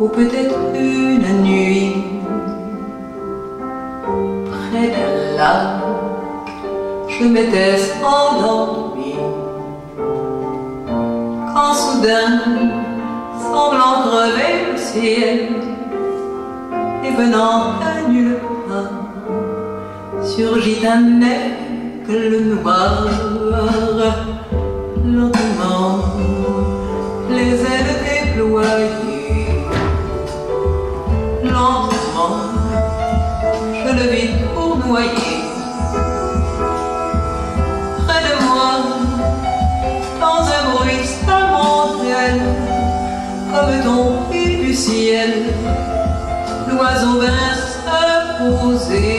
ou peut-être une nuit près d'un lac, je m'étais endormi. Quand soudain, semblant crever le ciel et venant à nulle part, surgit un aigle noir lentement près de moi dans un bruit mondial comme du ciel l'oiseau vint se poser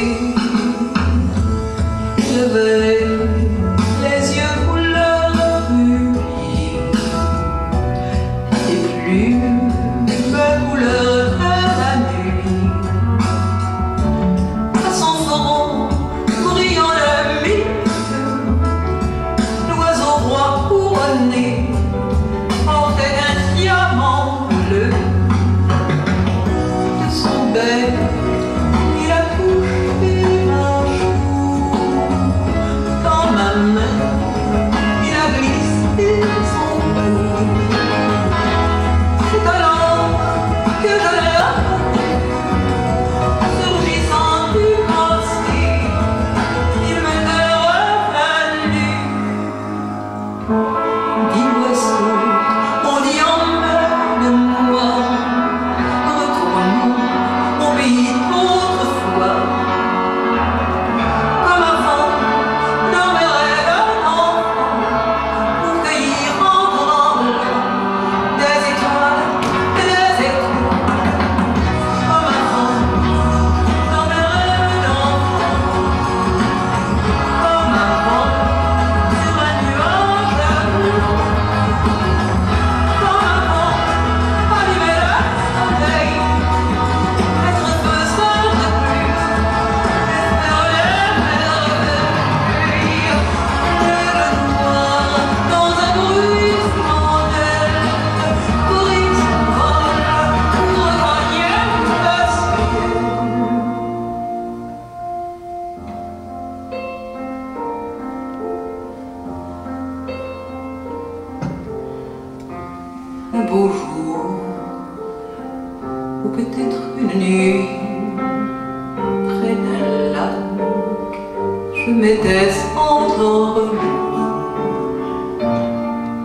un beau jour, ou peut-être une nuit, près d'un lac, je m'étais endormi.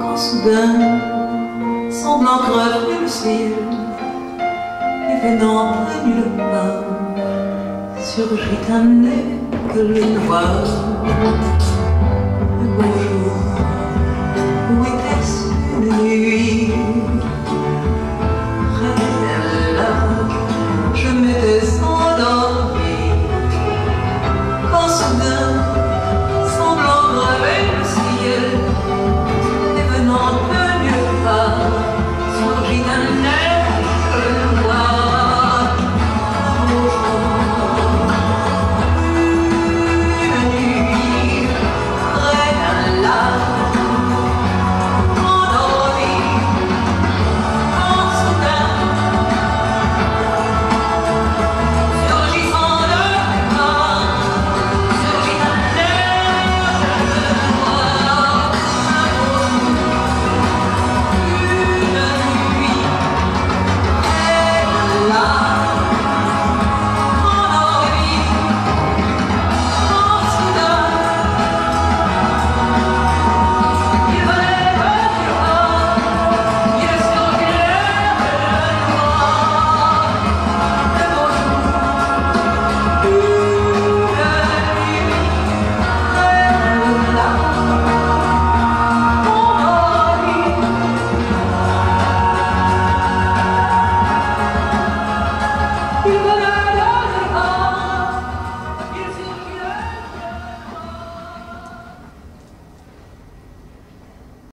Quand soudain, semblant crever le ciel, venant à nulle part, surgit un aigle noir. ¡Viva